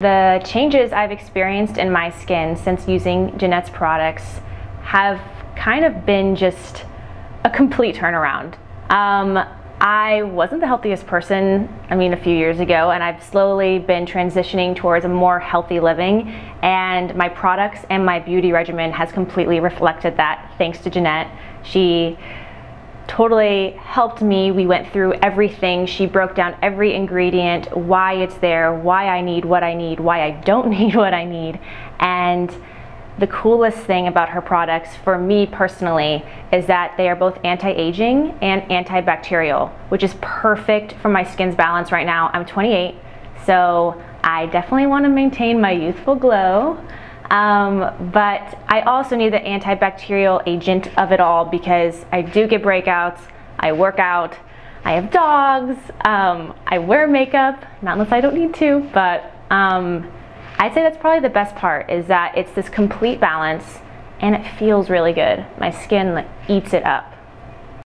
The changes I've experienced in my skin since using Jenette's products have kind of been just a complete turnaround. Um, I wasn't the healthiest person, I mean, a few years ago, and I've slowly been transitioning towards a more healthy living. And my products and my beauty regimen has completely reflected that, thanks to Jenette. She totally helped me. We went through everything. She broke down every ingredient, why it's there, why I need what I need, why I don't need what I need. And the coolest thing about her products for me personally is that they are both anti-aging and antibacterial, which is perfect for my skin's balance right now. I'm 28, so I definitely want to maintain my youthful glow. Um, but I also need the antibacterial agent of it all because I do get breakouts, I work out, I have dogs, um, I wear makeup, not unless I don't need to, but um, I'd say that's probably the best part is that it's this complete balance and it feels really good. My skin like, eats it up.